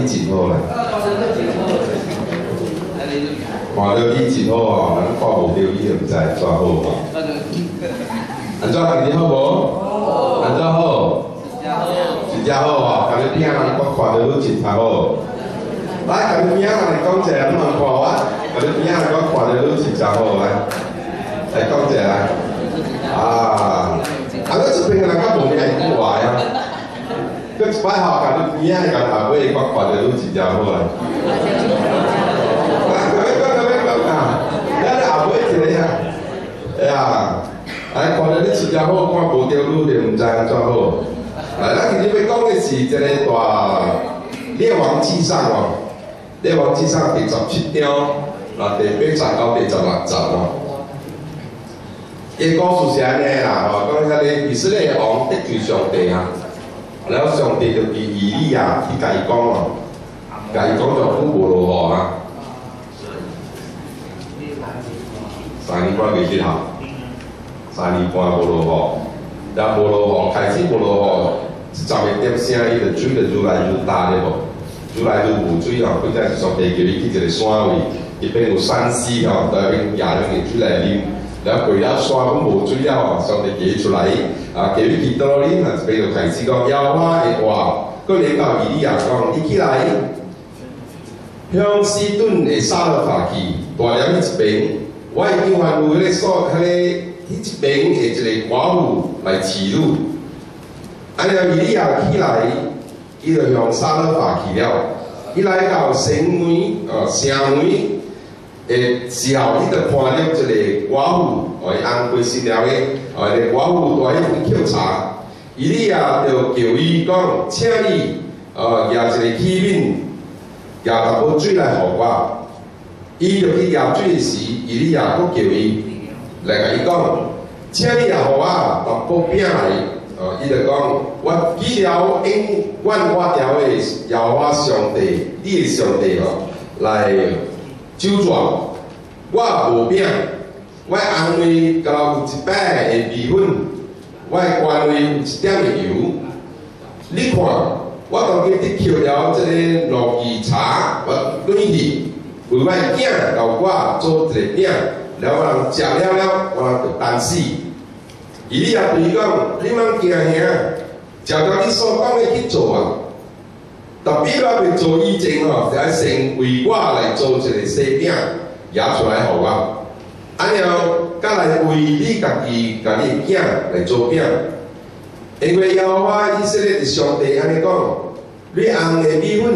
你真好啦。看到你真好哦，咱看无到你毋知怎好嘛。安怎今日好无？安怎好？真正好哦，今日边仔人我看到你真太好。来，今日边仔人讲者，你问看我。今日边仔人我看到你真正好来，来讲者来。啊，啊，你这边人较无名句话呀。佢一摆后，今日边仔人后尾我看到你真正好来。哎呀，哎，看到你真正好，看无着你就毋知安怎好。来，咱今日要讲的是一个大《列王纪上》哦，《列王纪上》第十七章，啊，第八十到第十六集哦。伊故事是安尼啦，吼，讲遐个以色列王得罪上帝啊，然后上帝就叫以利亚去甲伊讲哦，甲伊讲就苦无落雨啊。三年半未去哈，三年半无落雨，然后无落雨，开始无落雨，十个点声，伊就水就愈来愈大咧吼，愈来愈无水吼，或者是上帝叫伊去一个山位，伊边有山溪吼，在边野两个水来啉，然后过了山拢无水了吼，上帝叫伊出来，啊，叫伊去倒啉，啊，这边就开始讲妖花的话，过年到伊利亚讲，你起来，向西顿的沙勒法去，大了一边。我已经还有迄个所，迄个迄一边的一个寡妇来饲乳，安尼伊利亚起来，伊就向沙勒法去了。伊来到城门，哦，城门的时候，伊就看到一个寡妇，哦，伊安过死了的，哦，个寡妇在迄边抾茶。伊利亚就叫伊讲，请你，哦，拿一个器皿，拿一杯水来互我。伊就去压水时，伊利亚佫叫伊来甲伊讲，请你也互我拿布饼来。哦，伊就讲，我记了因阮我条的邀我上帝，你的上帝哦，来周转。我无饼，我安慰甲有一摆的米粉，我关位有一点的油。你看，我当今伫抾了即个糯米茶，我转去。为我囝甲我做一个饼，然后人食了了，我人就担死。伊利亚对伊讲：你莫惊吓，照着你所讲的去做啊。特别我要做以前吼，就要先为我来做一个西饼，压出来互我。安了，甲来为你家己、家你囝来做饼。因为要我以色列的上帝安尼讲：你红的米粉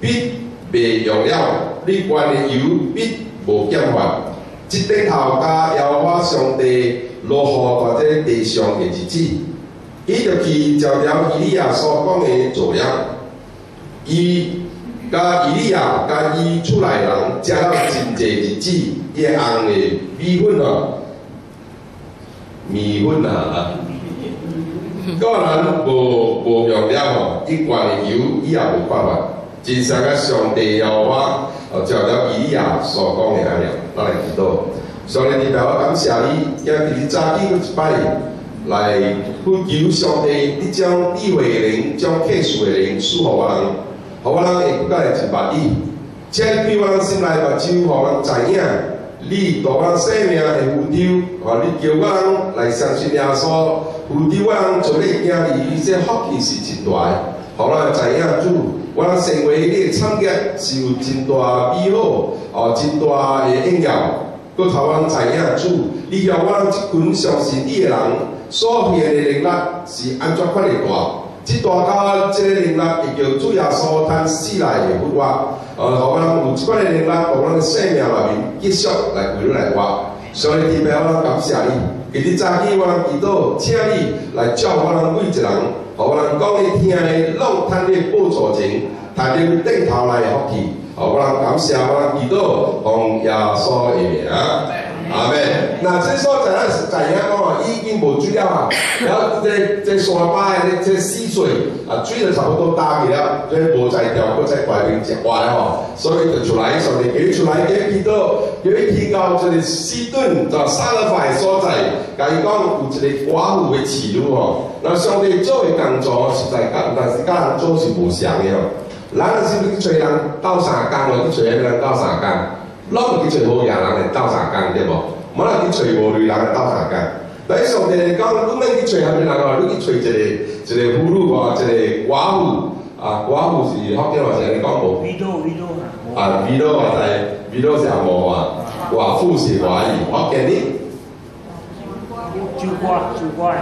必未用了。你灌的油必无减法，即顶头加邀我上帝落雨在这地上的日子，伊就去照条伊利亚所讲的做样，伊甲伊利亚甲伊厝内人食了真济日子，伊红的米粉哦，米粉啊，个人无无用了吼，伊灌的油伊也无办法，真实甲上帝邀我。哦，照了伊利亚所讲的安尼，咱来祈祷。上帝，你代我感谢你，今日早起一摆来呼求上帝，你将智慧的灵，将启示的灵赐互我人，互我人会更加来明白你。请对我人心内目睭，互我人知影，你带我生命的福州，互，你叫我人来相信耶稣，福州我人做咧行伊这福气是真大，互我人知影主。我成为你的产业是有真大美好，哦，真大的荣耀。搁头人知影主，你让我即群相信你的人所现的能力是安怎款的大？即大到即个能力会叫主耶稣趁死来的活我，呃，互我人有即款的能力，互我人生命内面继续来为你来活。所以，特别我感谢你。今日早起我祈祷，请你来照我人每一人，互我人讲你听的，拢趁你报助钱，趁你顶头来福气，互我人感谢我人祈祷，奉耶稣的名。阿妹，那这所在咱是怎样讲啊？已经无水了啊！然后这这山巴的这溪水啊，水就差不多大去了，这无再调，搁再改变一换吼，所以就出来，所以叫出来，叫去到，叫去到这个西顿，在沙勒法所在，甲伊讲有一个寡妇的饲女吼，那上帝做的工作实在甲，但是甲人做是无相的吼。人是要去找人斗相共咯，去找人斗相共，拢毋去找好嘢人来斗相共，对无？莫来去找无类人来斗相共。但是上帝讲，你免去找遐个人哦，你去找一个一个妇女哦，一个寡妇啊，寡妇是福建话是安尼讲无？米多米多啊，米多我知，米多是无啊，寡妇是华语，福建哩。酒瓜酒瓜。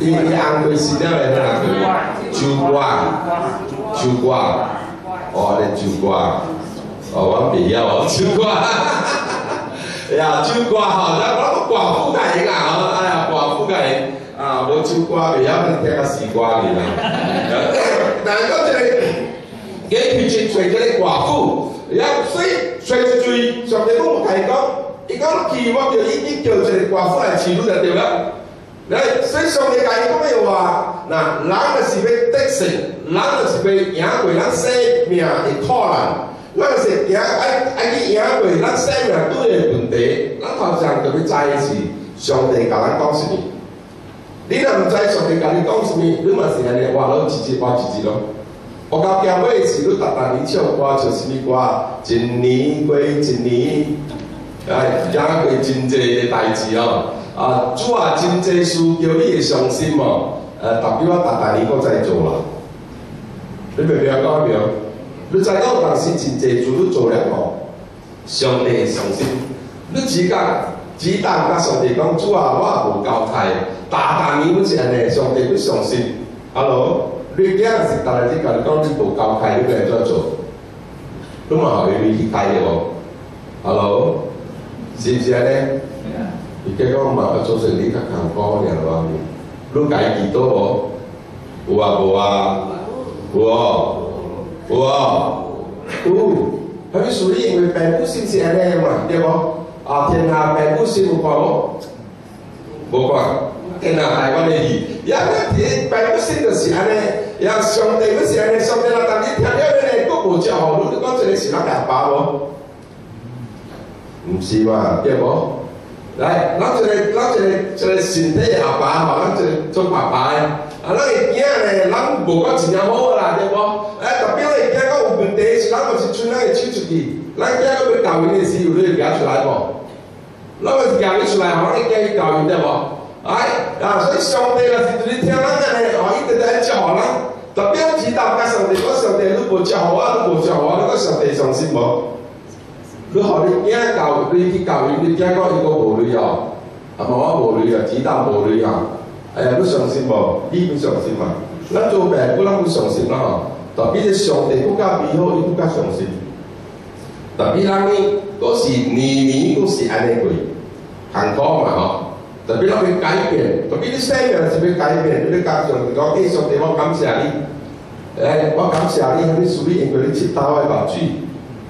伊伊红贵是了嘞，哪个？酒瓜，酒瓜，哦，咧酒瓜，哦，我袂晓哦，酒瓜，呀，酒瓜吼，咱我个寡妇家用啊，哎呀，寡妇家用啊，无酒瓜袂晓，你听个西瓜哩啦。但讲一个，伊去去找一个寡妇，呀，所以找一追，上帝讲甲伊讲，伊讲去我叫伊去叫一个寡妇来饲你就对了。来，所以上帝甲伊讲咩话？那人就是要得胜，人就是要赢过咱生命的困难。咱是赢爱爱去赢过咱生命对的问题。咱头先就要知是上帝甲咱讲什么。你若毋知上帝甲你讲什么，你嘛是安尼话老直接话直接咯。我到教会时，你逐逐年唱歌唱什么歌？一年过一年，哎，赢过真济的代志哦。啊，主啊，真济事叫你会伤心哦。呃，代表我大大年搁在做啦。你明白我讲未？你知道当时真济事你做了吼，上帝会伤心。你只讲只当甲上帝讲，主啊，我也无交代，大大年要是安尼，上帝会伤心。Hello，你囝是逐日只甲你讲你无交代，你要安怎做？你嘛后面去改的无？Hello，是毋是安尼？伊计讲嘛，要做成你较艰苦尔咯，你家己多无？有啊无啊？有哦，有哦，有。还咪属于因为病不是是安尼嘛，对无？啊，天下病不是有看无？无看。天下台湾的戏，也那天病不是就是安尼，也上帝不是安尼，上帝若逐日听了安尼，佫无照好，你讲这个是咱家爸无？毋是嘛，对无？来，咱一个，咱一个，一个身体阿爸吼，咱一个做爸爸的，啊，咱个囝呢，咱无讲真正好啦，对无？哎，特别个囝讲有问题是，咱就是剩咱个手出去，咱囝要要教育的时候，你会夹出来无？咱个夹你出来，吼，咱个囝去教育对无？哎，啊，所以上帝若是就是听咱安尼，哦，伊直直来教互咱，特别知道甲上帝，我上帝你无教互我，你无教互我，你讲上帝相信无？你互你囝教，你去教育你囝讲伊个无女哦，啊无我无女啊，指导无女啊，哎呀，你相信无？你不相信嘛？咱做病，不咱不相信啦吼。特别是上帝更加美好，伊更加相信。特别咱呢，都是年年都是安尼过，幸福嘛吼。特别咱要改变，特别你生命是要改变，你甲上帝讲，哎，上帝，我感谢你，哎，我感谢你，你属于因为你接到我目水。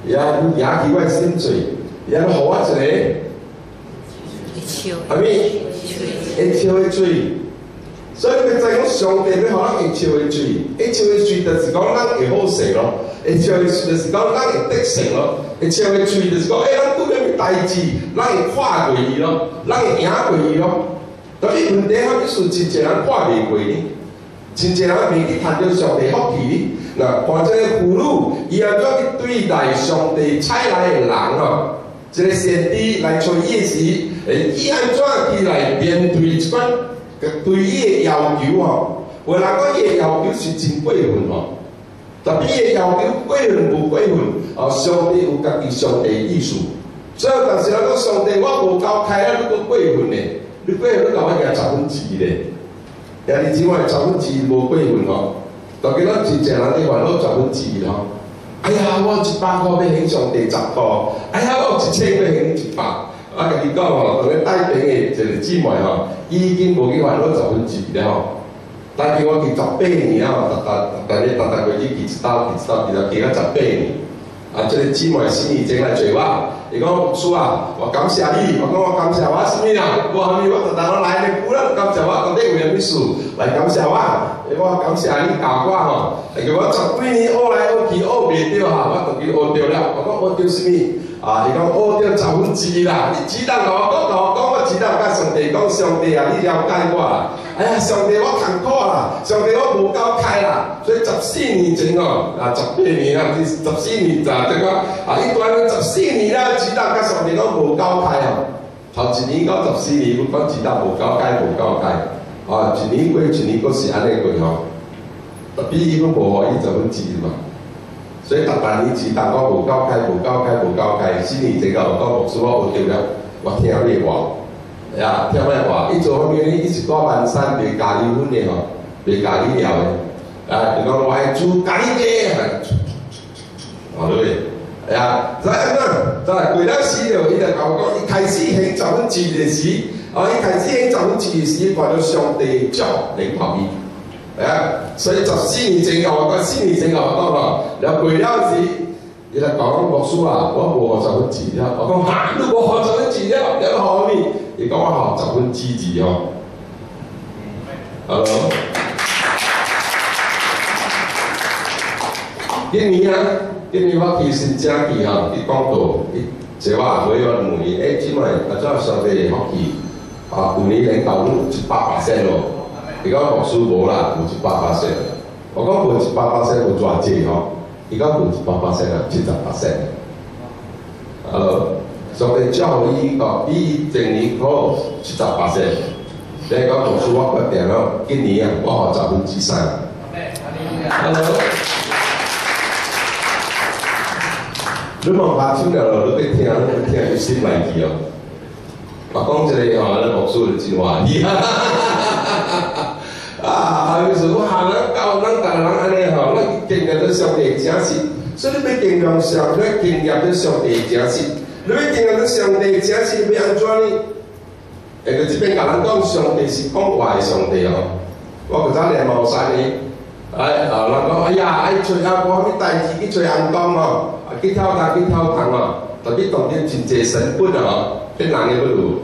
也也起我心罪，也互我一个，阿咪会笑的水，所以你再讲上帝要互咱会笑的水，会笑的水就是讲咱会好势咯，会笑的水就是讲咱会得胜咯，会笑的水就是讲，哎，咱拄着个代志，咱会跨过伊咯，咱会赢过伊咯。但是问题还是真侪人跨袂过呢，真侪人未去谈到上帝福气。那看这个妇女，伊安怎去对待上帝差来的人哦？这个先知来找伊时，诶，伊安怎去来面对一款对伊的要求哦？有人讲伊的要求是真过分哦，特别伊的要求过分无过分哦？上帝有家己上帝意思，所以但是人讲上帝我无交开啊，你讲过分嘞？你过分你干嘛给十分之嘞？呀，你只话十分之无过分哦？特别咱真正人咧烦恼十分之二咯。哎呀，我一百块要享上第十块，哎呀，我一千要享一百。我甲你讲吼，同你带病的一个姊妹吼，已经无去烦恼十分之二了吼。带病我去十八年啊，逐逐逐日逐逐月去去一道去一道，其实去到十八年。啊，即个姊妹心意真来找我。伊讲叔啊，我感谢你，我讲我感谢我什么啊？我后面我就等我来咧，不然感谢我到底为虾米事来感谢我？我感谢你教我吼，叫我十几年学来学去学袂着哈，我终于学着了。我讲学着什么？啊，伊讲学着十分之啦，你只当甲我讲，我讲，我只当甲上帝讲，上帝啊，你了解我啦。哎呀，上帝我坎坷啦，上帝我无够开啦，所以十四年前哦，啊十八年啊，十四年咋这个啊，一段十四年啦，只当甲上帝讲无够开哦。头一年到十四年，我讲只当无够开，无够开。啊，一年过一年，阁是安尼过吼。特别伊阁无互伊十分之嘛。所以逐逐年只当我无够开，无够开，无够开。四年前到到牧师我学着了，我听你话，呀，听你话。伊做方面呢，伊是多万山卖咖喱粉的吼，卖咖喱料的。啊，就讲我爱煮咖喱鸡，好对。哎呀，再安怎？再过了时了，伊就甲我讲，伊开始行十分之的时，啊，伊开始行十分之的时，看到上帝照领头伊。啊，所以十四年前我讲，四年前我讲咯，了过了时，伊来讲牧师啊，我无十分之了。我讲哈，你无十分之了，了好咪？伊讲我学十分之字哦。Hello。今年啊，今年我其实正去吼，去讲道，去坐我阿妹我问伊，诶，即摆啊，怎上帝福气？啊，五年领导率一百八十咯。伊讲牧师无啦，有一百八十。我讲无一百八十有偌济吼，伊讲有一百八十啊，七十八十。呃，上帝照伊讲比伊前年好七十八十。所以讲牧师我决定咯，今年啊，我学十分之三。Hello。你莫拍手了，你去听，你去听，你心来去哦。我讲一个吼，咱牧师就真欢喜。啊，有时我喊咱教咱大人安尼吼，咱经验到上帝真实，所以你要经验上，你要经验到上帝真实，你要经验到上帝真实要安怎呢？下个这边甲咱讲，上帝是讲话的上帝哦。我昨日毛山呢，哎啊，人讲哎呀，爱找阿哥咩代志去找人讲哦，啊去跳堂去跳堂哦，特别当天真济神本哦，迄人个不如，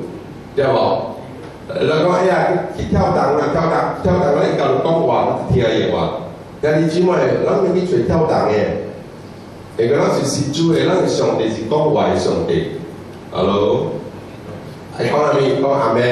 对无？人讲哎呀，去跳档啊，跳档，跳档，咱伊甲人讲话，听伊话。但你即摆，咱要去做跳档诶，下个咱是信主诶，咱上帝是讲话诶上帝。Hello，哎讲阿咪讲阿门？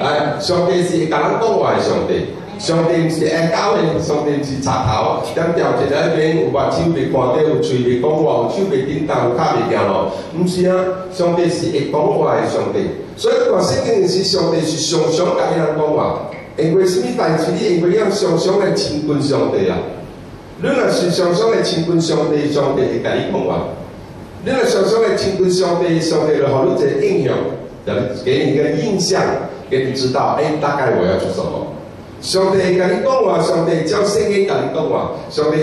哎，上帝是甲咱讲话诶上帝。上帝毋是爱教诶，上帝是插头，点调一个迄边有目睭袂看到，有喙袂讲话，有手袂叮当，有脚袂行路，毋是啊！上帝是会讲话诶上帝，所以看圣经是，上帝是常常甲伊人讲话。因为什么代志？你因为要常常来亲近上帝啊！你若是常常来亲近上帝，上帝会甲你讲话。你若常常来亲近上帝，上帝就互你一个印象，就给你一个印象，给你知道，哎，大概我要做什么。上帝甲你讲话，上帝照圣经甲你讲话，上帝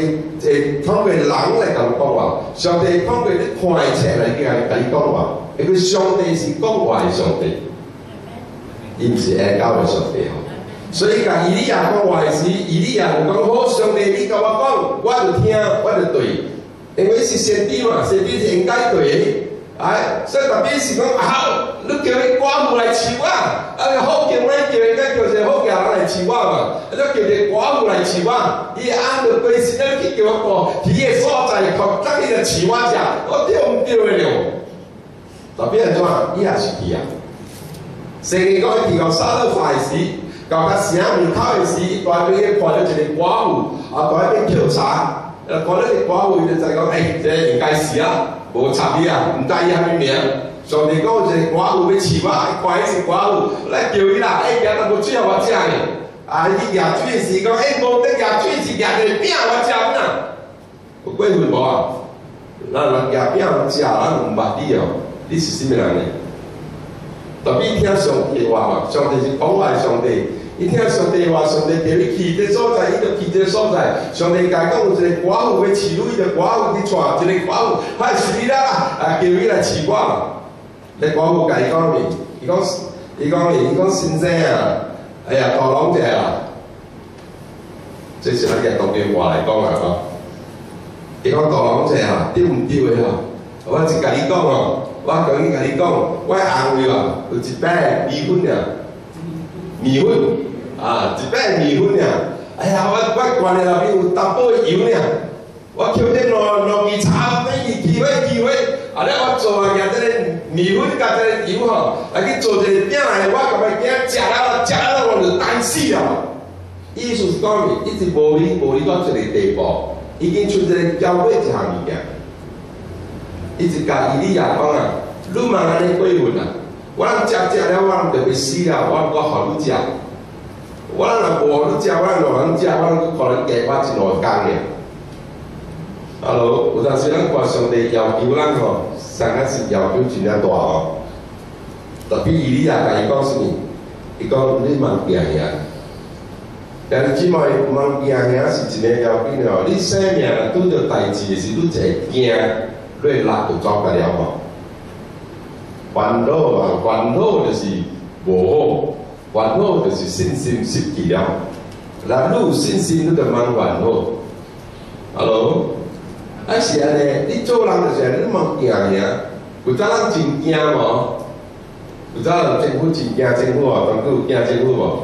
诶通过人来甲你讲话，上帝通过你看诶册来甲甲你讲话，因为上帝是讲话诶上帝，伊毋是爱教嘅上帝吼。所以甲伊利亚讲话诶时，伊利亚就讲好，上帝你甲我讲，我就听，我就对，因为是先知嘛，先知是应该对。哎，所以特别是讲好，你叫伊寡妇来饲我，啊，好叫咧叫人家叫一个好家人来饲我嘛，啊，叫一个寡妇来饲我，伊按着规时咧去叫我过鱼的所在，靠等伊来饲我食，我对毋对的了？特别安怎？伊也是去啊。圣经讲伊提到撒勒法时，到他城门口的时，大边咧看到一个寡妇，啊，大边调查，啊，看到一个寡妇，伊就讲，哎，这应该是啊。无插伊啊，毋知伊虾米名。上帝讲一个寡妇要饲我，看伊是寡妇，来叫伊啦。哎，今日无水互我食呢。啊，伊去抓水时讲，哎，无得抓水是抓一个饼我食哪？有过分无啊？咱人抓饼食，咱毋捌你哦。你是甚物人呢？特别听上帝话嘛，上帝是讲话上帝。 伊听上帝话，上帝叫你去这所在，伊就去这所在。上帝甲伊讲有一个寡妇要饲女，就寡妇去娶一个寡妇，还是你啦，啊，叫伊来饲我。那寡妇甲伊讲咩？伊讲，伊讲咩？伊讲先生啊，哎呀，大郎者啊，这是咱嘅当地话来讲啊，吼。伊讲大郎者啊，对毋对的吼？我是甲你讲哦，我讲你甲你讲，我安慰哦，有一摆离婚了。米粉啊，一摆米粉尔。哎呀，我我关了内面有淡薄油尔。我捡点糯糯米茶，等伊起火起火，啊！咧我做啊，拿这个米粉甲这个油吼，来去做一个饼来，我感觉惊食了，食了我就担死了。意思是讲，一直无理无理到一个地步，已经出这个交尾一项物件，一直甲伊哩亚讲啊，你嘛安尼过分啊！我人食食了，我人就要死了，我我互你食。我人若无你食，我人若人食，我人可能加我一两工咧。Hello，有当时咱看上帝要求咱吼，上个是要求真正大哦。特别伊利亚甲伊讲啥物？伊讲你莫惊吓，但烦恼啊，烦恼就是无好，烦恼就是信心失去了。那你有信心，你就莫烦恼。Hello。啊是安尼，你做人就是安尼，你莫惊尔。有早人真惊无？有早人政府真惊政府哦，当佫有惊政府无？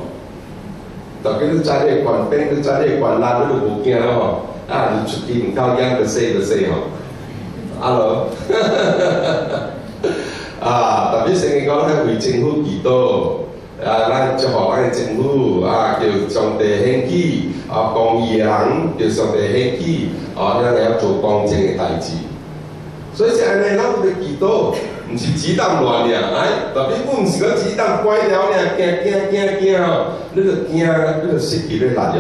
大家你知咧官兵，你知咧官力，你就无惊了吼。啊，你出去毋靠养，就死就死吼。啊咯，啊，特别生意讲咧为政府祈祷。啊，咱祝福咱政府啊，叫上帝兴起啊，公义人叫上帝兴起啊，咱要做公正的代志。所以是安尼，咱有咧祈祷，毋是子弹乱俩，哎，特别我毋是讲子弹拐了俩，惊惊惊惊吼，你著惊，你著失去咧力量。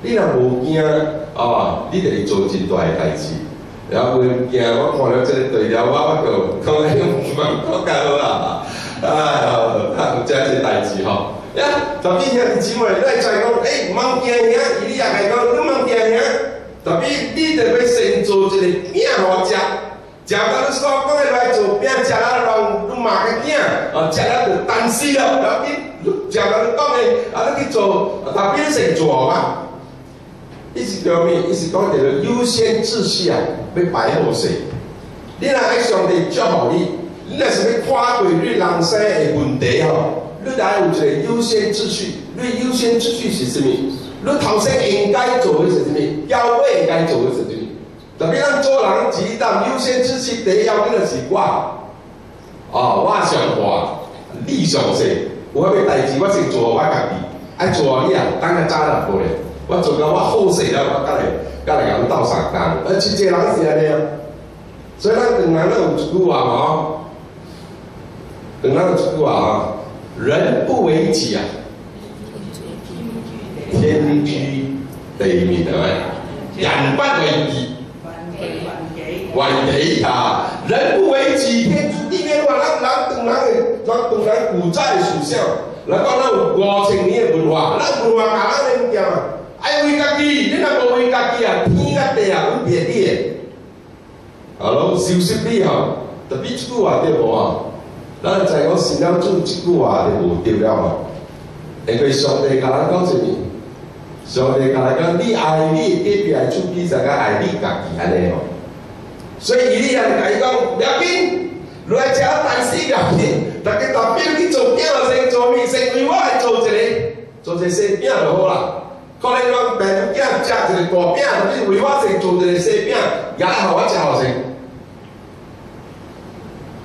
你若无惊啊，你著会做真大的代志。然后袂惊，我看了这个对了，我我就讲咧，唔蛮讲介好啊。啊，有遮些代志吼，呀，特别兄弟姊妹，你再讲，诶，毋通惊吓，伊你也来讲，你毋惊吓，特别你着要先做一个饼互食，食到你所讲的来做饼，食了让你骂个囝，啊，食了就担死了，特别食到你讲的，啊，你去做，特别先做嘛。意思讲咩？意思讲着优先秩序啊，要摆好势。你若爱上帝祝福你。你若是要看过你人生的问题吼，你得有一个优先秩序。你优先秩序是啥物？你头先应该做的是啥物？要尾应该做的是啥物？特别咱做人一旦优先秩序第一要紧就是我，哦，我上话，你上势，有啥物代志我先做我家己，爱做你啊，等下早就过来。我做到我好势了，我甲来甲来甲你斗相共。而真济人是安尼啊，所以咱两人都有一句话吼。等那个句话啊，人不为己啊，天居地灭的人不为己，为己啊！人不为己，天诛地灭。话咱咱当咱的，咱当咱古代思想，咱讲咱有五千年的文化，咱文化教咱的物件啊，爱为家己，你若无为家己啊，天甲地啊，分别你的，啊，拢收拾你吼，特别这句话对无啊？咱在我信了主一句话就无对了嘛，因为上帝甲咱讲啥物？上帝甲咱讲，你爱你隔壁的主比上个爱你家己安尼吼。所以伊利亚甲伊讲，不要紧，来食单死不要紧，大家特别去做饼先做面，先为我来做一个，做一个细饼就好啦。可能讲病人囝食一个大饼，你为我先做一个细饼，也互我食好先。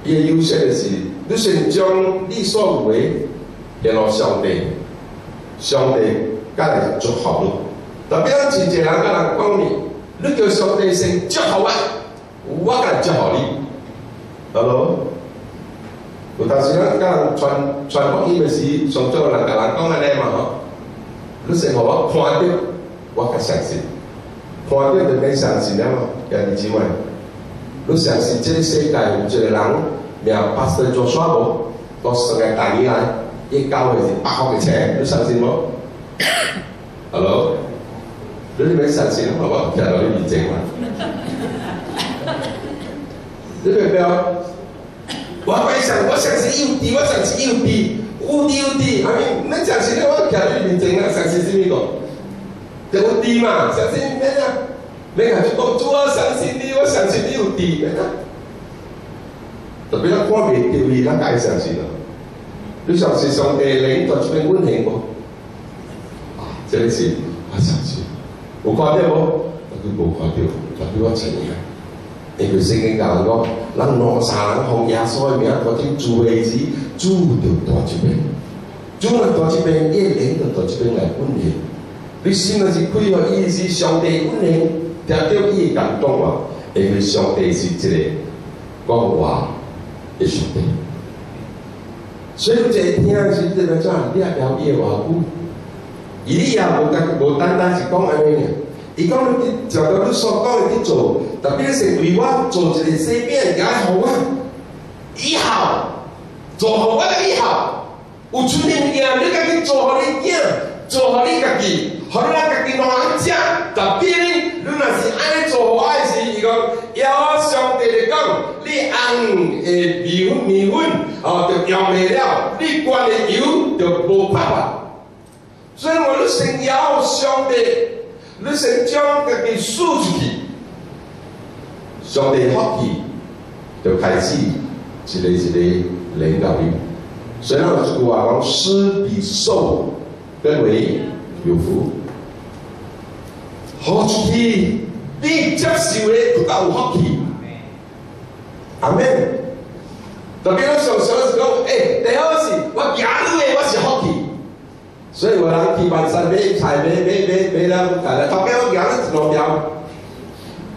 伊个优先的是。你先将你所有的联络上帝，上帝甲来祝福你。特别咱真济人甲人讲你，你叫上帝先祝福我，我甲祝福你。Hello，有当时咱甲人传传福音的时，上做人甲人讲安尼嘛吼，你成日我看到，我较相信。看到就免相信了嘛，兄弟姊妹，你相信这个世界有一个人。名八岁做沙无，到十个大年来，一交的是八块嘅钱，你相信冇？Hello，你哋咪相信好冇？聽到啲驗證嘛？你明唔明啊？我非常，我相信有啲，我相信有啲，有啲有啲，係咪？你相信我聽到啲驗證啊？相信是邊個？有啲嘛？相信咩啊？你係講主啊？相信你，我相信你有啲，咩啊？特别咱看袂着伊，咱该相信咯。你相信上帝灵在这边运行无？啊，这是我相信。有看到无？我佢无看到，代表我承认。因为圣经教人讲，咱两三人奉耶稣的名，赶紧做会时，主就大这边，主来大这边，耶灵就大这边来运行。你心若是开互伊是上帝运行，听到伊感动啊，因为上帝是一个讲话的上帝。所以你一听是这个怎？你也了解话久，伊你也无单无单单是讲安尼尔。伊讲你去照到你所讲的去做，特别是为我做一个西边，也互我以后做互我的以后，有出物件，你家己做互你囝，做互你家己，互你家己两人食。特别你若是安尼做我的时，伊讲要上帝来讲，你红的米粉米粉哦，就用袂了，你灌的油就无拍法。所以我们先要上帝。你先将家己输出去，上帝福气就开始一个一个领导你。所以有一句话讲：施比受更为有福。好出去，你接受的更加有福气。阿妹，特别我上上是讲，诶，第二是我行路的我是福气。所以有人去万山买菜，买买买买了，大家头家我养了一两条，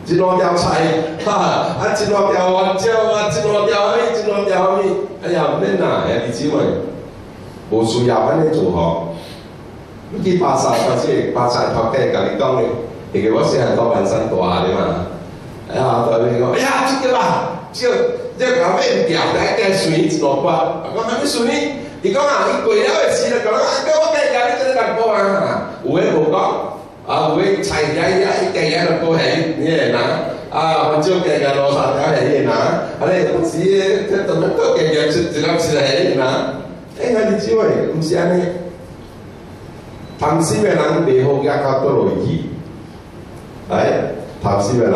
一两条菜，哈，啊一两条辣椒啊，一两条虾米，一两条米，哎呀，唔免啦，兄弟姊妹，无需要安尼做吼。你去巴萨，或者巴萨头家甲你讲的，因为我是系到万山大的嘛，哎呀，头家讲，哎呀，这个啦，这这搞咩唔掉，来加水一两包，我讲咩水？伊讲啊，伊过了的时就讲啊，叫我加加你真个高啊！有诶无讲，啊有诶菜价伊啊，伊加加就高起，你会拿啊，反正加加多少条起你拿，啊你有时这怎么都加加出一粒出来你拿？哎，兄弟姊妹，毋是安尼，贪心诶人袂好夹到倒落去，哎，贪心诶人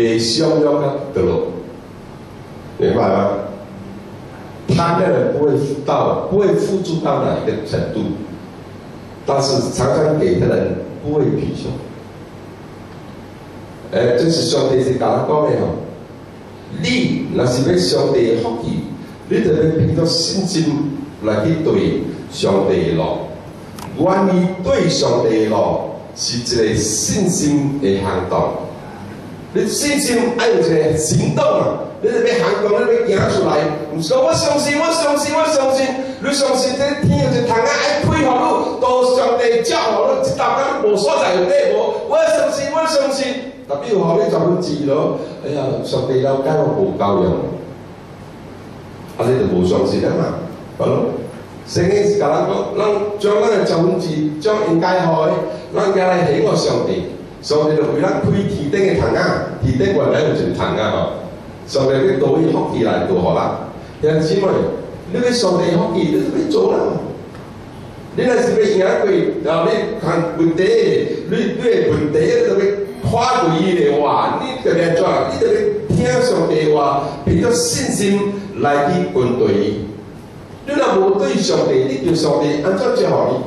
袂好夹到倒落去，会好出去诶人。被相拥的得落，明白吗？他的人不会到，不会付出到哪一个程度，但是常常给的人不会贫穷。哎，这是上帝是讲的讲的吼，你那是要上帝的福气，你就要凭着信心来去对上帝的路。愿意对上帝的路是一个信心的行动。你信心爱有一个行动啊！你得要行动，你要行出来。毋是讲我相信，我相信，我相信。你相信这天有一窗啊，爱开互你，都上帝照互你，一大间无所在有底无？我相信，我相信。特别有互你十分之咯。哎呀，上帝了解我无够用，啊，你就无相信啊嘛？好咯。圣经是甲咱讲，咱将咱的十分之将应该互的，咱家来喜爱上帝。上帝就为咱开天顶的窗啊，天顶原来有一个窗啊吼。上帝要倒伊福气来倒互咱，兄弟姊妹，你要上帝福气，你就要做啦。你若是要赢过，然后你看问题，你你的问题你就要跨过伊的话，你就要怎？你就要听上帝话，凭着信心来去跟对伊。你若无对上帝，你叫上帝安怎接互你？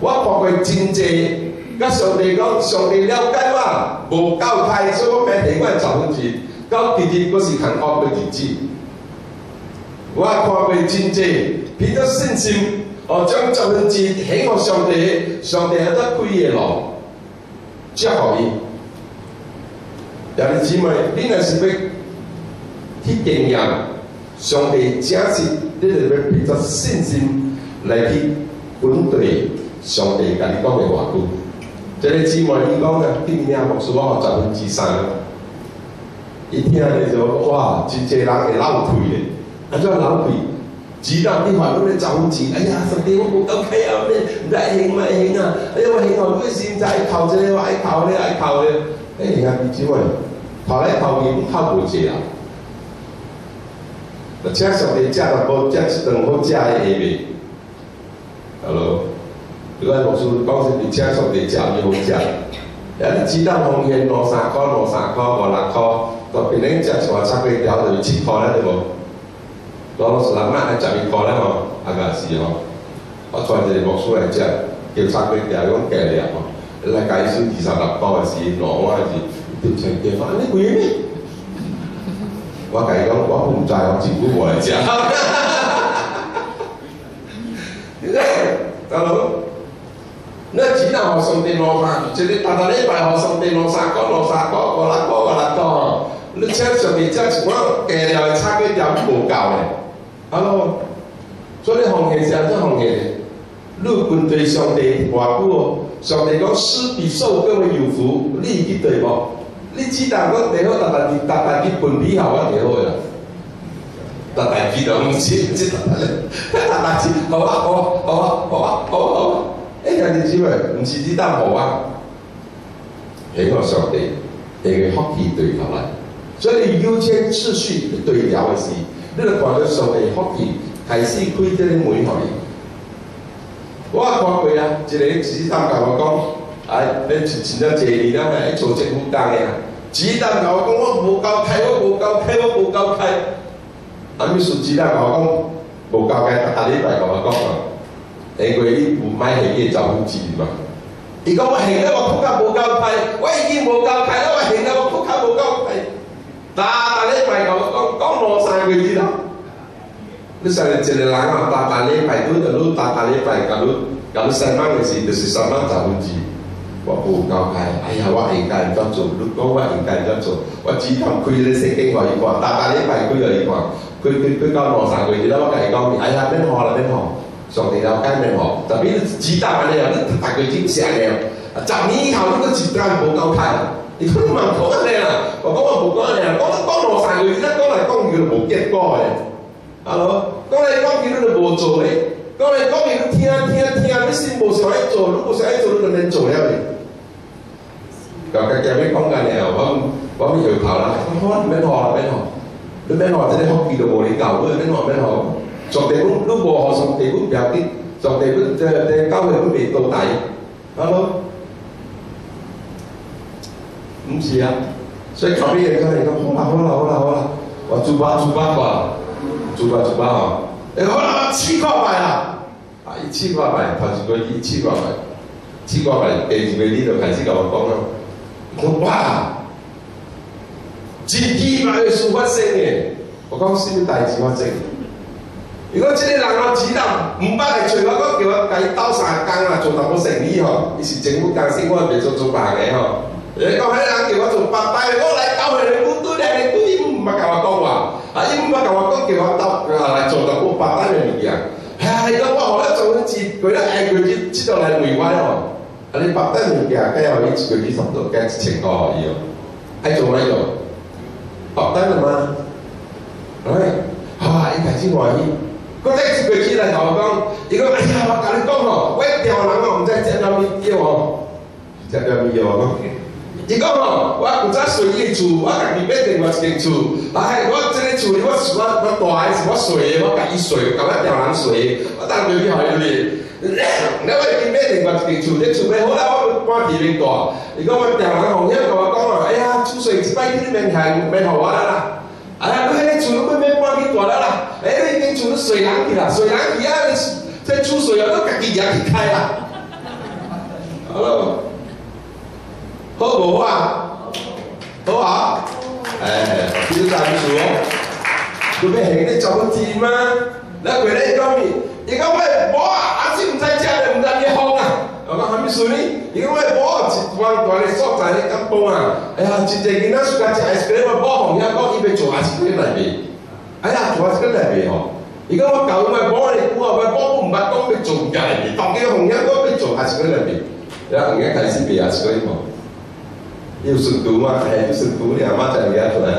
我看过真济。甲上帝讲，上帝了解我，无够开，所以我免提我十分之，到日日我是通恶的日子。我看过真济，凭着信心，哦，将十分之献给上帝，上帝还得开的路，接互伊。兄弟姊妹，你若是要去经验上帝正是，你就要凭着信心来去本对上帝甲你讲的话句。这个姊妹伊讲啊，今年牧师我十分之三，一听咧就哇，真济人会流退咧，啊怎流退？只当你话你十分之，哎呀，上帝我无够开啊，咩唔得行咪行啊？哎呀，我行后你现在靠这个，爱靠咧，爱靠咧，哎呀，弟姊妹，靠来靠去不靠无济啊！那请上帝食淡薄，食一顿好食的下面，Hello。如果牧师讲是你请上帝食就好食，啊！你鸡蛋奉献两三块、两三块、五六块，到别人食一碗炒粿条就七块了，对无？老老实实卖还十一块了吼，啊个是吼。我传一个牧师来食，叫三个条讲计了吼，来解释二十六刀的时，喏，我是就成叫法，你鬼咩？我甲伊讲，我唔知，我政府无来食。大佬，那只能學上帝攞飯，即係大大禮拜學上帝攞三個攞三個，個六個個六個，你請上帝即係我計了差幾點無夠嘅，係咯，所以你奉獻上真奉獻嘅，你軍隊上帝話久哦，上帝講施比受更為有福，你會記對無？你只當講地好，大大啲，大大啲分比好啊，地好啦。大大啲就唔知，唔知大大咧，大大啲，好啊，好啊，好啊，好啊，好啊，好啊，誒，兄弟姊妹，唔是只單好啊，係個上帝，係個福氣對頭嚟，所以你優先次序對調嘅時，你就看到上帝福氣開始開啲門互你。我看過啊，一個子彈甲我講，哎，你前前咗幾年啦，喺做政府工嘅啊，子彈甲我講，我無夠開，我無夠開，我無夠開。啊！秘書子啦，甲我講無交界，逐礼拜甲我講啊，下個月你唔買係嘅就唔知嘛。伊講我現在我鋪卡無交開，我已經無交開啦，我現在我鋪卡無交開。逐逐禮拜甲我講講兩三個月啦。你想一個人啊，逐逐禮拜拄着你逐逐禮拜甲你甲你三萬嘅時，就是三萬十分之。我無交開，哎呀，我應該怎做？你講我應該怎做？我只通開咧聖經互伊看，逐逐禮拜開互伊看。佢佢佢教兩三個月啦，我甲伊講，哎呀，免學啦，免學，上帝了解免學，特別你指導安尼啊，你逐個月成了，啊，十年以後你個一間無夠開，伊講你嘛講安尼啦，我講我無講安尼啦，講講兩三個月，你講來講去就無結果誒，啊咯，講來講去你就無做誒，講來講去你聽聽聽，你先無想愛做，你無想愛做，你就免做了誒。咁嘅嘅咩講緊嘅，我我咪搖頭啦，我免學啦，免學。你免學，即係福氣就無你夠，你免學免學。上帝本你無學上帝本標的，上帝本即即教會本未到底，係咯？唔是啊，所以後邊人講嚟講，好啦好啦好啦好啦，我做吧做吧啩，做吧做吧嗬。你好啦，千塊幣啦，啊一千塊幣，頭一個月一千塊幣，千塊幣，第二個月呢度開始同我講啦，我哇！真奇怪嘅事發生嘅，我講什麼代志發生？如果即個人啊指導唔捌嚟隨我，叫我計兜三工啊，做淡薄生意嗬，伊是政府工先，我袂做做白嘅嗬。你講迄人叫我做白帶，我來兜佢嚟估對咧，你估伊唔捌甲我講話，啊伊唔捌甲我講，叫我兜啊來做淡薄白帶嘅物件。係講我後來做一次，佢咧嗌佢即即度來問我嗬，啊你白帶物件，計互伊一個月差不多計一千個互伊哦，愛做咩用？白單啦嘛，係咪？啊！伊開始歡喜，佢第一個起來同我講，伊講：哎呀，我甲你講吼，我一條人哦，毋知食啥物藥哦，食啥物藥哦？伊講吼，我毋知隨伊厝，我家己買另外一間厝，哎，我即個厝我我我大個是我睡的，我家己睡，甲我一條人睡，我當然去互伊咧。你我已經買另外一間厝，這厝買好啦，我搬地面大。伊講我一條人紅兄甲我講啊，哎呀，厝睡一擺去你免行，免互我啦啦。哎呀，你迄個厝你免免搬去大啦啦，哎，你間厝你睡人去啦，睡人去啊，這厝睡啊，你家己也去开啦。Hello，好啊？好啊？誒，表贊助哦，做咩係你做字嗎？你回來講咪？伊講喂，無啊，阿姊毋知食咧，毋知咩風啊？我講蝦米事呢？伊講喂，無啊，一灣大個所在咧咁講啊，哎呀，真濟囡仔暑假食 ice cream，我無紅遐講伊要做 ice cream 來賣，哎呀，做 ice cream 來賣吼。伊講我舊咪無咧，我話我毋捌講要做物件來賣，當叫紅遐講要做 ice cream 來賣，然後紅遐開始賣 ice cream 吼。要順度嘛，係要順度，你阿媽就係而家做咧，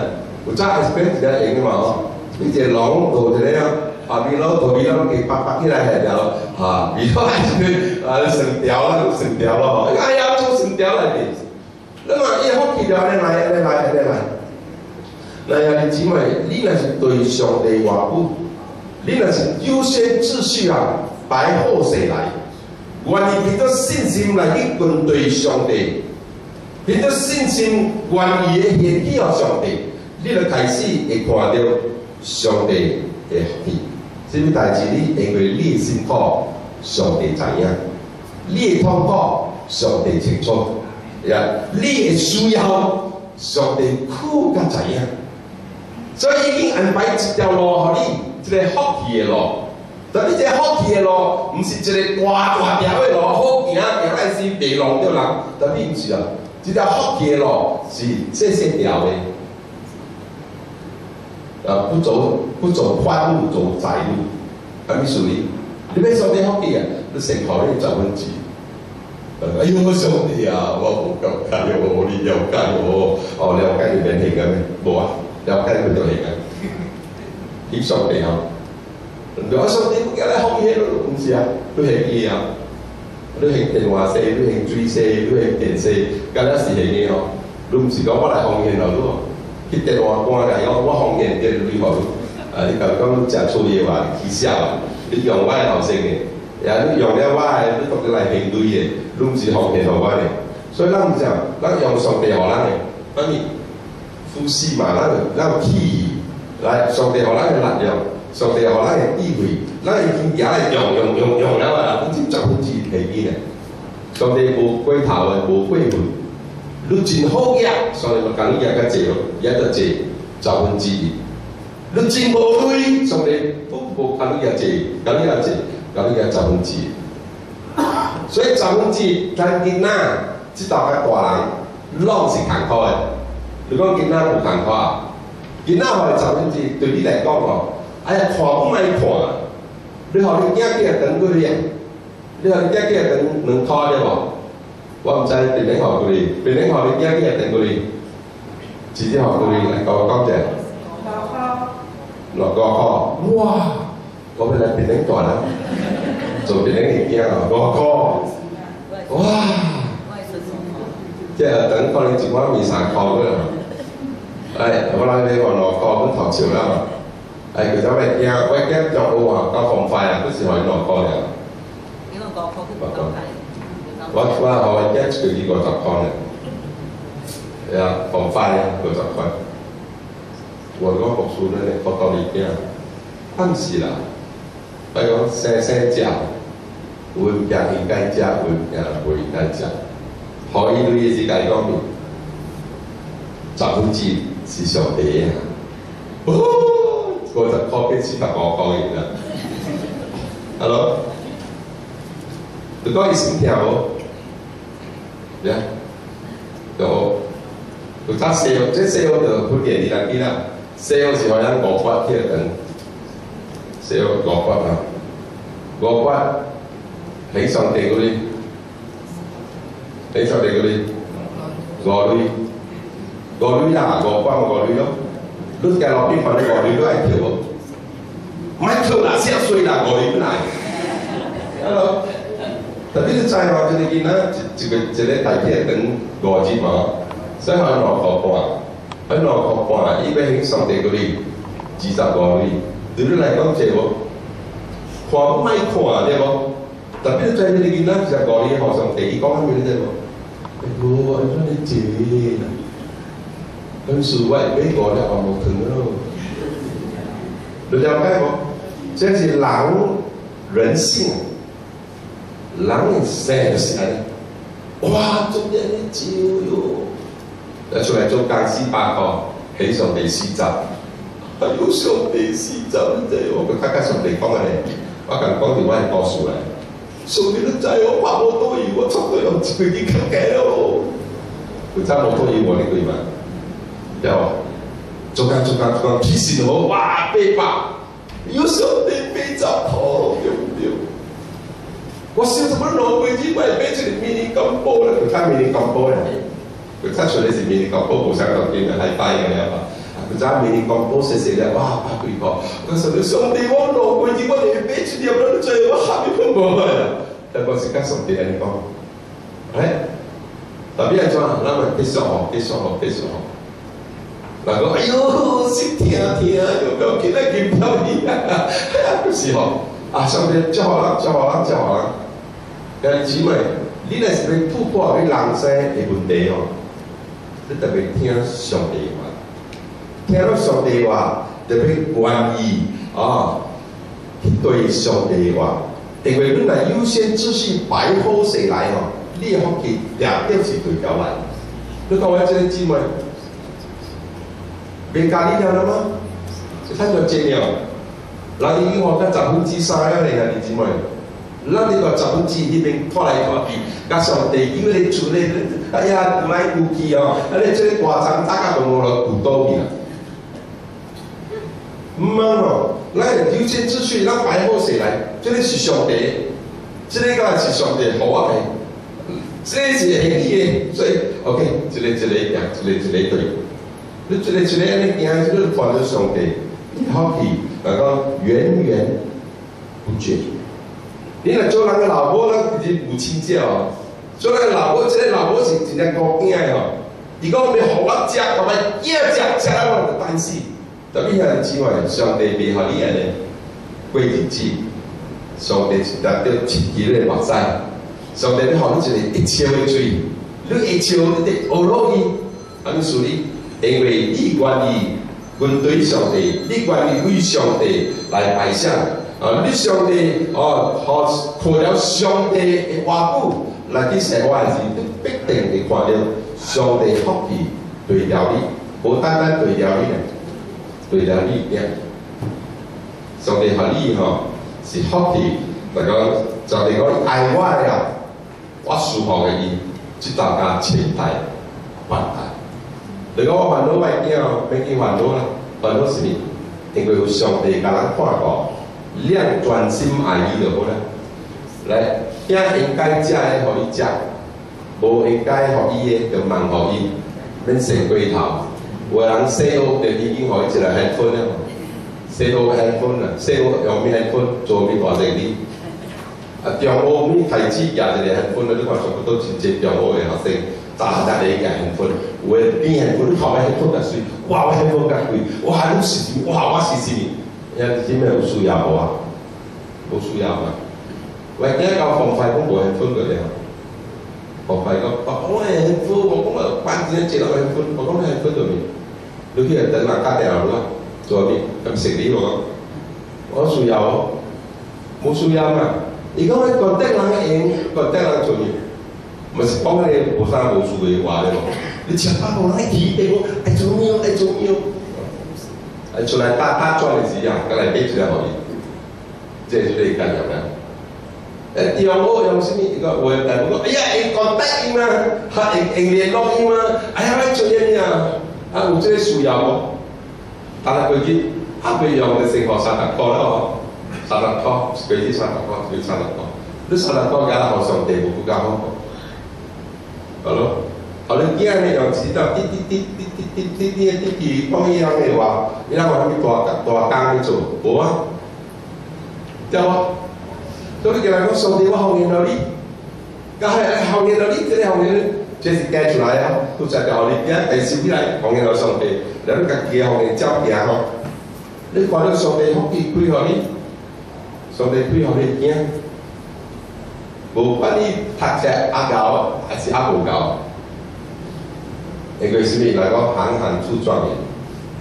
有揸 ice cream 一隻型嘅嘛嗬，呢隻籠做一個啊。啊，米佬做米佬給八八起來係條，啊，米佬係佢啊成條啦，成條咯，哎呀，做成條嚟嘅。那麼伊福氣就安尼來，安尼來，安尼來。那樣你姊妹，你若是對上帝話不，你若是優先秩序啊，擺好勢來，願意凭着信心來去跟对上帝，凭着信心願意嘅獻祭予上帝，你就开始會看到上帝嘅福氣。什麼代志？你因为你辛苦，上帝知影。你的痛苦，上帝清楚；呀，你的需要，上帝苦甲知影。所以已经安排一条路，互你一个福气的路。但你这福气的路，毋是一个大大条的路，好行，行来是迷路着人。但你毋是啊，这条福气的路是细细条的。啊，不走不走宽路，走窄路，安尼属于。你要上帝福气啊，你先考虑十分之。哎呦，上帝啊，我无了解哦，你了解哦，哦了解就免行个咩？无啊，了解佢就行个。你上帝啊，你話上帝不叫你福氣咯，唔是啊，你行嘢啊，你行電話四，你行水四，你行電四，咁樣是行嘅哦。你唔是講我嚟奉獻咯，你去電話關嚟講我奉獻啲你好，啊你講講食錯嘢話起笑啊，你用我後生嘅。呀，你用了我的，你讀來行對的，你毋是奉獻互我的。所以咱毋講，咱用上帝互咱的，等於呼吸嘛，咱咱有氣來，上帝互咱的力量，上帝互咱的智慧，咱已經行來用用用用了啊，咱真十分之提議咧。上帝無過頭的，無過分，你真好嘢，上帝咪講你嘢較濟咯，嘢得濟十分之一。你真無對，上帝都無講你嘢濟，講你嘢濟。咁呢個十分之，所以十分之，咱囡仔即道嘅大人，攏是坎坷嘅。如果囡仔無坎坷，囡仔互十分之，對你來講哦，哎呀，看不買看，你互你囝囝等幾年，你互你囝囝等兩箍對無？我毋知邊年互幾年，邊年互你囝囝等幾年，直接互幾年來甲我講者。六箍。六箍，哇！我要来变领大人，做变领物件啊！我讲，哇！即系等可能一碗面三箍个啦。哎，我来你话两箍，我头笑啦。哎，其实我惊，我惊做好啊，搞防快啊，不是可以两箍了。我我我一个月五十箍呢，系啊，防快啊，五十块。我我读书咧，我到你惊，暗时啦。比如讲生生食，有物件应该食，有物件袂应该食。互伊对伊是家讲面，十分之是上帝啊！哦，五十箍变四十五箍银啦。Hello，如果伊心跳无，呀，有有他西药，这西药就分点你来记啦。西药是互咱五八铁等。四個五骨啊，五骨喺上地嗰啲，喺上地嗰啲五鐳，五鐳啦，五骨五鐳咯。你計落邊份啲五鐳都係跳喎，唔係跳嗱先衰啦，五鐳嚟。Hello，特別是在話佢哋見啦，一個一個大鐵等五字嘛，所以喺兩個半，喺兩個半，依邊喺上地嗰啲二十五鐳。對你來講這無，看不賣看對無？特別在你囡仔食五年學上第一講咩對無？哎呦，安怎你這啦？本事我買五粒黃木糖咯，你了解無？這是人人性，人的生就是安尼。哇，中年你少喲，要出來做公司八個，起上第四集。哎呦，上帝是真濟，我佢較較上帝講嘅咧，我甲講條我係故事嚟。上帝都知我拍摩托魚，我出去用自己傾偈咯。佢揸摩托魚我呢句嘛，又逐間逐間逐間提示我，哇，八百，有上帝八十套，對唔對？我小什麼攞飛機買買出嚟迷你金寶咧，佢睇迷你金寶咧，佢睇出嚟是迷你金寶，冇想到見嘅係快嘅啦。咱明年講多謝謝咧，哇！百幾個，我說你上帝我攞貴啲，我哋俾錢入咗最，我下面都冇啊！但係時間上帝嚟講，哎，特別係怎，咱咪繼續學，繼續學，繼續學。人讲哎呦，是听听，又到今仔金飘逸啊，不是吼？啊，上面叫好人，叫好人，叫好人。兄弟姊妹，你若是要突破你人生的问题哦，你特别听上帝话，听了上帝话，特别愿意啊，去对上帝话。因为本来优先秩序摆好势来哦，你好奇掠着是对头来。你各位兄弟姊妹。别教你了了吗？睇个正了，嗱你學得十分之三啊，你啊，弟姊妹，嗱你個十分之呢邊拖嚟拖去，加上地叫你做你，哎呀，唔係顧忌哦，啊你即係掛針打架同我落顧多面啊，唔啱哦，嗱優先秩序，嗱擺好勢來，即係是上帝，即係個是上帝好啊嘅，即係是係你嘅，所以 OK，一個一個行，一個一個對，你一個一個安尼行，即係看到上帝。你好比那个源源不绝。你若做人个老婆，咱是母亲节哦。做人个老婆，即个老婆是真正顾囝哦。如果要互我食，我咪硬食，食到我就担心。特别遐姊妹，上帝未互你安尼过日子，上帝是达到自己的目屎。上帝要互你一个一笑的嘴，你一笑你得学落去，安尼处理，因为你愿意。面对上帝，你愿意为上帝来摆上，啊！你上帝哦，靠靠了上帝的话语来去生活时，你必定会看到上帝福气对了你，无单单对了你咧，对了你咧。上帝和你吼是福气，就讲上帝讲爱我了，我舒服的伊，即大家千代万代。如果我烦恼歹囝，免去烦恼啦。烦恼是因为有上帝甲咱看顾，量专心爱伊就好啦。来，听应该食的，互伊食；不应该互伊的，就慢互伊，免成过头。有人洗好，就已经互伊一个海分啦。洗好海分啦，洗好用咩海分？做咩偌济年？啊，中学咩太子也一个海分啦，你看差不多是接中学的学生。tahadhari yake akimfuata wengine alikuwa hawahepo kasi wao hepo kasi wao harusi wao wasisi ya kime usu ya wa usu ya wa wengine kama phòng phải cũng bỏ hepo rồi đấy phòng phải có bảo ôi hepo mà cũng là chỉ là hepo mà cũng là hepo rồi mình. Đôi khi là tận mạng cá tèo luôn rồi mình cầm xử lý rồi có su ya wa musu ya ma Ikaw ay contact lang ngayon, contact lang to niyo. 嘛是讲迄无啥无趣的话咧，你吃饱无？爱提提我，爱怎样？爱怎样？啊，出来打大赚的是一样，来变一来好伊，这是干了没？诶，用我用什么一个话？但不，哎呀，会讲德音吗？哈，会会念录音？哎呀，我做咩呀？啊，有这个需要无？但系佢只啊，佢用嘅生活三十块咯，三十块，佢只三十块，佢三十块，你三十块加好上地步更加好。係咯，後你驚你又知道啲啲啲啲啲啲啲啲啲地方一樣嘅話，你睇我喺邊大大間去做，冇啊，有啊，所以叫人講上帝我後面有你，但係後面有你，即係後面即係計出來啊，都就係後面嘅第四啲嚟後面有上帝，你家己後面走行吼，你看到上帝福氣歸互你，上帝歸互你驚。无管你读册阿高还是阿无高，因为啥物来讲行行出状元，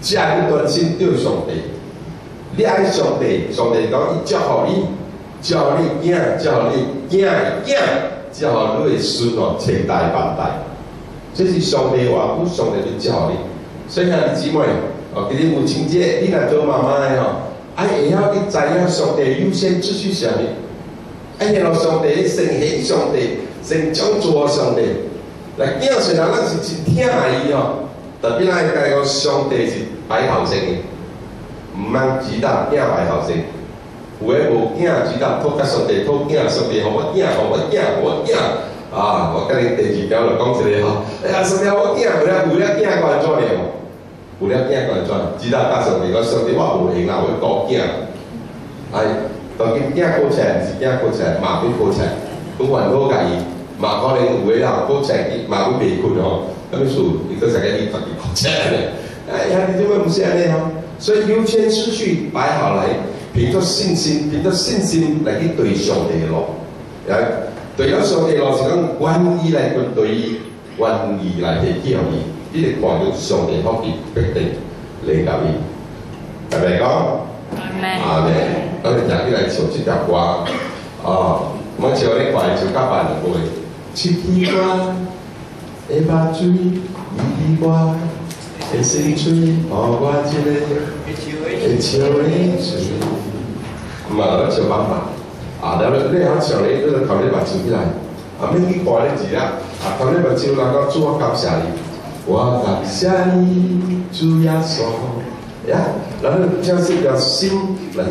只要你关心对上帝，你爱上帝，上帝讲伊照好你，照你囝，照你囝囝，照你的孙哦，千代万代，这是上帝话，不上帝就照你。所以啊，姊妹，哦，今日母亲节，你来做妈妈的吼，哎，会晓去知影上帝优先秩序啥物？哎呀！上帝，聖喜上帝，聖將助上帝。來囝雖然咱是真疼伊哦，特别咱會講上帝是擺後生的，毋通指導囝擺後生。有誒無囝指導，托甲上帝托囝，上帝互我囝，互我囝，互我囝。啊！我甲你第二条来讲一個吼，哎呀，上帝我囝，有了有了囝該安怎樣？有了囝該安怎？指導甲上帝我，上帝我無閒啊，我顧囝，哎。究竟邊一個正是邊一個正，馬邊個正，咁冇人都介意。馬可你會啦，高正啲，馬會被困哦。咁數你都成日啲特別國正嘅，哎呀，你點解唔識呢？所以優先次序擺下嚟，變咗先先，變咗先先嚟啲對上地落，有對咗上地落是講運意嚟個對運意嚟嘅交易，呢啲講到上地方面決定你交易，係咪講？阿門。阿門。咁你就起來唱這條歌，哦，我笑咧怪就甲办过，七支歌，下巴水，二支歌，下身吹，予我一个会笑的嘴。嘛，想办法。啊，然后你晓笑咧，你就头咧目睭起来，啊，免去挂咧字啊，啊，头咧目睭人讲主我感谢你，我感谢你，主耶稣。呀，然后将这条心来